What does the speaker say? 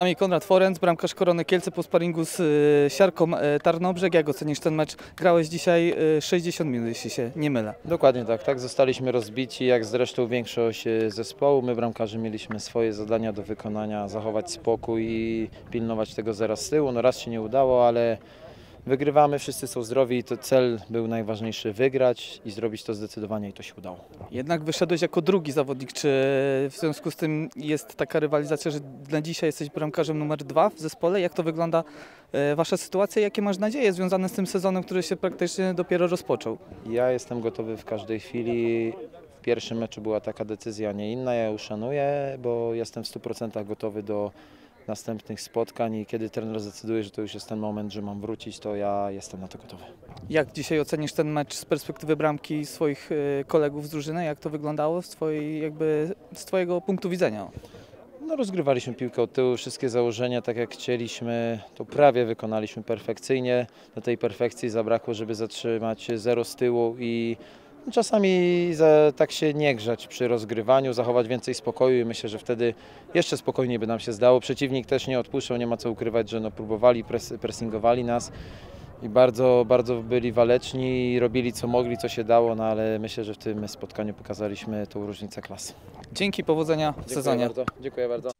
nami Konrad Forenc, bramkarz Korony Kielce po sparingu z y, Siarką y, Tarnobrzeg. Jak ocenisz ten mecz? Grałeś dzisiaj y, 60 minut, jeśli się nie mylę. Dokładnie tak, tak zostaliśmy rozbici, jak zresztą większość zespołu. My bramkarze mieliśmy swoje zadania do wykonania, zachować spokój i pilnować tego zera z tyłu. No raz się nie udało, ale wygrywamy, wszyscy są zdrowi i to cel był najważniejszy, wygrać i zrobić to zdecydowanie i to się udało. Jednak wyszedłeś jako drugi zawodnik. Czy w związku z tym jest taka rywalizacja, że na dzisiaj jesteś bramkarzem numer dwa w zespole? Jak to wygląda y, Wasza sytuacja? Jakie masz nadzieje związane z tym sezonem, który się praktycznie dopiero rozpoczął? Ja jestem gotowy w każdej chwili. W pierwszym meczu była taka decyzja, nie inna. Ja ją szanuję, bo jestem w 100% gotowy do następnych spotkań i kiedy trener zdecyduje, że to już jest ten moment, że mam wrócić, to ja jestem na to gotowy. Jak dzisiaj ocenisz ten mecz z perspektywy bramki swoich y, kolegów z drużyny? Jak to wyglądało z, twojej, jakby, z Twojego punktu widzenia? No, rozgrywaliśmy piłkę od tyłu, wszystkie założenia tak jak chcieliśmy, to prawie wykonaliśmy perfekcyjnie. Do tej perfekcji zabrakło, żeby zatrzymać zero z tyłu i czasami za, tak się nie grzać przy rozgrywaniu, zachować więcej spokoju i myślę, że wtedy jeszcze spokojniej by nam się zdało. Przeciwnik też nie odpuszczał, nie ma co ukrywać, że no, próbowali, pres, pressingowali nas i bardzo, bardzo byli waleczni i robili co mogli, co się dało, no ale myślę, że w tym spotkaniu pokazaliśmy tą różnicę klasy. Dzięki, powodzenia w Dziękuję sezonie. Bardzo. Dziękuję bardzo.